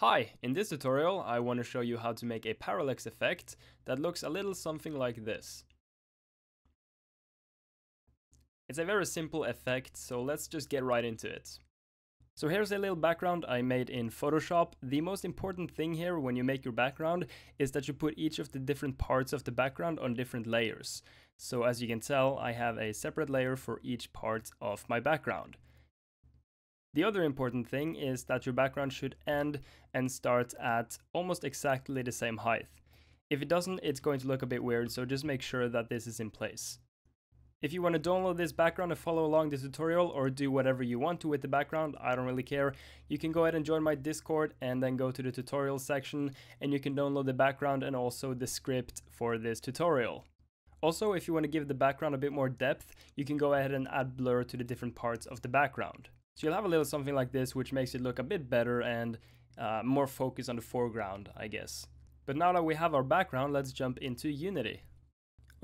Hi, in this tutorial I want to show you how to make a parallax effect that looks a little something like this. It's a very simple effect, so let's just get right into it. So here's a little background I made in Photoshop. The most important thing here when you make your background is that you put each of the different parts of the background on different layers. So as you can tell, I have a separate layer for each part of my background. The other important thing is that your background should end and start at almost exactly the same height. If it doesn't, it's going to look a bit weird, so just make sure that this is in place. If you want to download this background and follow along the tutorial or do whatever you want to with the background, I don't really care. You can go ahead and join my Discord and then go to the tutorial section and you can download the background and also the script for this tutorial. Also, if you want to give the background a bit more depth, you can go ahead and add blur to the different parts of the background. So you'll have a little something like this, which makes it look a bit better and uh, more focus on the foreground, I guess. But now that we have our background, let's jump into Unity.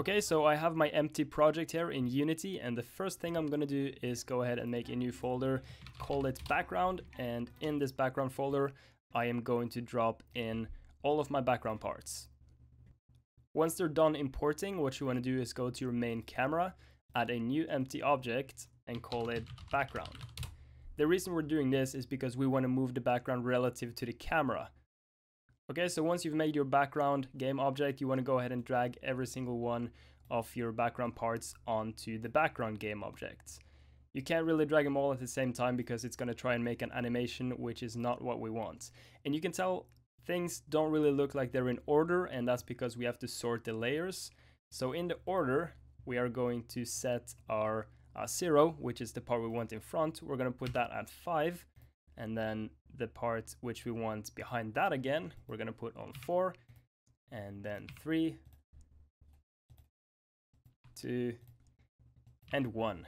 Okay, so I have my empty project here in Unity, and the first thing I'm gonna do is go ahead and make a new folder, call it background, and in this background folder, I am going to drop in all of my background parts. Once they're done importing, what you wanna do is go to your main camera, add a new empty object, and call it background. The reason we're doing this is because we want to move the background relative to the camera. Okay, so once you've made your background game object, you want to go ahead and drag every single one of your background parts onto the background game objects. You can't really drag them all at the same time because it's going to try and make an animation, which is not what we want. And you can tell things don't really look like they're in order, and that's because we have to sort the layers. So in the order, we are going to set our uh, 0, which is the part we want in front, we're going to put that at 5. And then the part which we want behind that again, we're going to put on 4. And then 3, 2, and 1,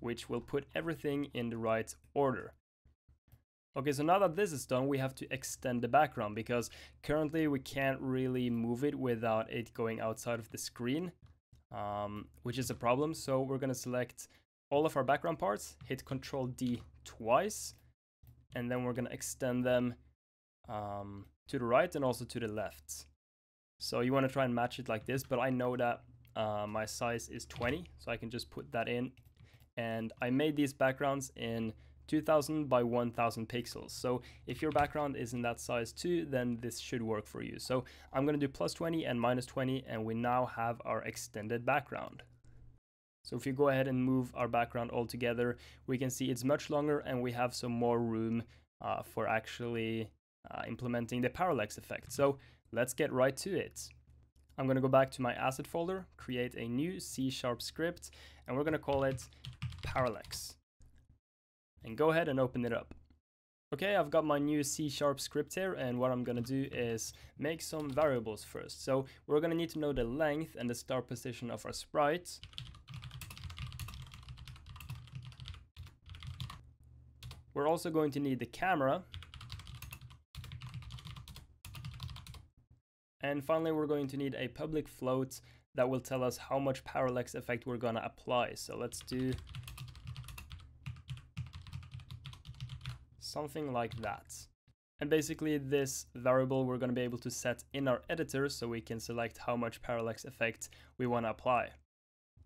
which will put everything in the right order. Okay, so now that this is done, we have to extend the background because currently we can't really move it without it going outside of the screen um, which is a problem. So we're going to select all of our background parts, hit Control D twice, and then we're going to extend them um, to the right and also to the left. So you want to try and match it like this, but I know that uh, my size is 20, so I can just put that in. And I made these backgrounds in 2000 by 1000 pixels. So if your background is in that size too, then this should work for you. So I'm going to do plus 20 and minus 20 and we now have our extended background. So if you go ahead and move our background all together, we can see it's much longer and we have some more room uh, for actually uh, implementing the parallax effect. So let's get right to it. I'm going to go back to my asset folder, create a new C sharp script, and we're going to call it parallax and go ahead and open it up. Okay, I've got my new C-sharp script here and what I'm gonna do is make some variables first. So we're gonna need to know the length and the start position of our sprite. We're also going to need the camera. And finally, we're going to need a public float that will tell us how much parallax effect we're gonna apply. So let's do something like that. And basically this variable we're going to be able to set in our editor so we can select how much parallax effect we want to apply.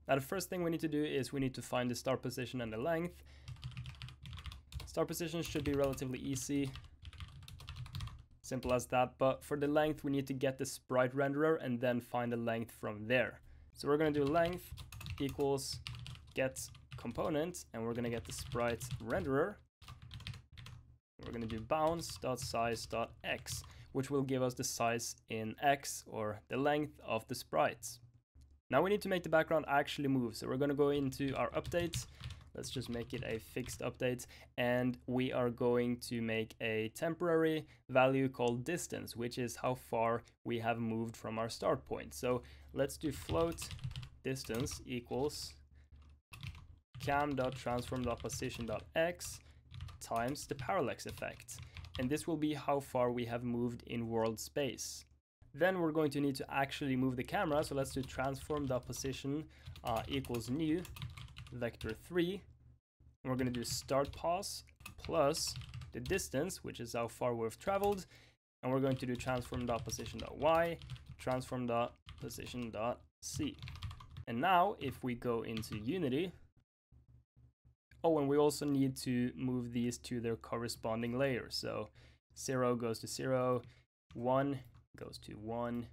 Now the first thing we need to do is we need to find the start position and the length. Start position should be relatively easy, simple as that, but for the length we need to get the sprite renderer and then find the length from there. So we're going to do length equals get component and we're going to get the sprite renderer going to do bounds.size.x, which will give us the size in x, or the length of the sprites. Now we need to make the background actually move, so we're going to go into our updates. Let's just make it a fixed update, and we are going to make a temporary value called distance, which is how far we have moved from our start point. So let's do float distance equals cam.transform.position.x times the parallax effect. And this will be how far we have moved in world space. Then we're going to need to actually move the camera. So let's do transform.position uh, equals new vector 3. And we're going to do start pos plus the distance, which is how far we've traveled, and we're going to do transform.position.y, transform.position.z. And now if we go into Unity, oh, and we also need to move these to their corresponding layers. So 0 goes to 0, 1 goes to 1,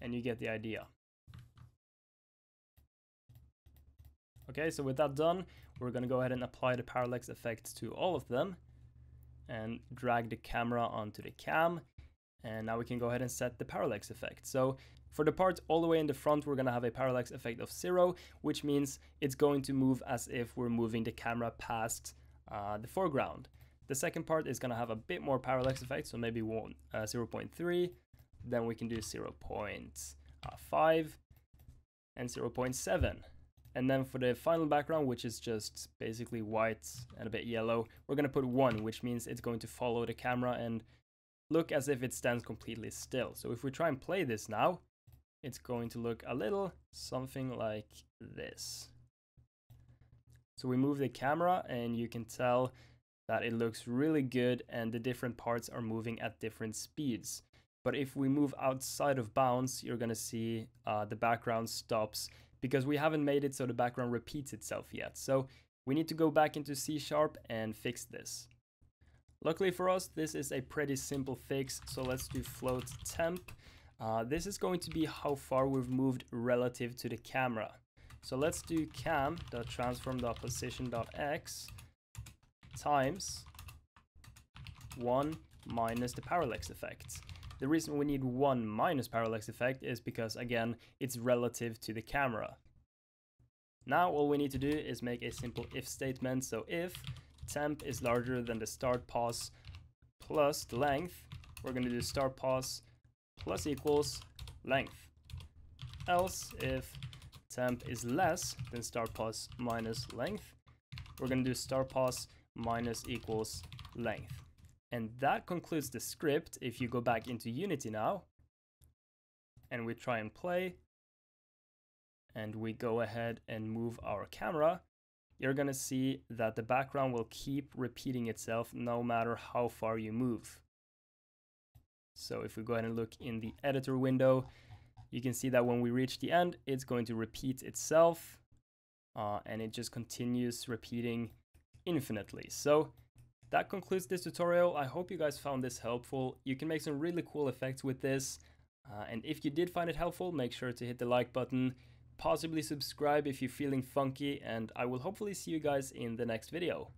and you get the idea. Okay, so with that done, we're going to go ahead and apply the parallax effect to all of them and drag the camera onto the cam. And now we can go ahead and set the parallax effect. So for the parts all the way in the front, we're to have a parallax effect of zero, which means it's going to move as if we're moving the camera past uh, the foreground. The second part is to have a bit more parallax effect, so maybe one, uh, 0.3, then we can do 0.5 and 0.7. And then for the final background, which is just basically white and a bit yellow, we're to put 1, which means it's going to follow the camera and look as if it stands completely still. So if we try and play this now, it's going to look a little something like this. So we move the camera and you can tell that it looks really good and the different parts are moving at different speeds. But if we move outside of bounds, you're gonna see uh, the background stops because we haven't made it so the background repeats itself yet. So we need to go back into C Sharp and fix this. Luckily for us, this is a pretty simple fix, so let's do float temp. Uh, this is going to be how far we've moved relative to the camera. So let's do cam.transform.position.x times 1 minus the parallax effect. The reason we need 1 minus parallax effect is because, again, it's relative to the camera. Now all we need to do is make a simple if statement. So if temp is larger than the start pos plus the length, we're going to do start pos plus equals length. Else if temp is less than start pos minus length, we're going to do start pos minus equals length. And that concludes the script. If you go back into Unity now, and we try and play, and we go ahead and move our camera, you're gonna see that the background will keep repeating itself no matter how far you move. So if we go ahead and look in the editor window, you can see that when we reach the end, it's going to repeat itself uh, and it just continues repeating infinitely. So that concludes this tutorial. I hope you guys found this helpful. You can make some really cool effects with this. Uh, and if you did find it helpful, make sure to hit the like button, possibly subscribe if you're feeling funky, and I will hopefully see you guys in the next video.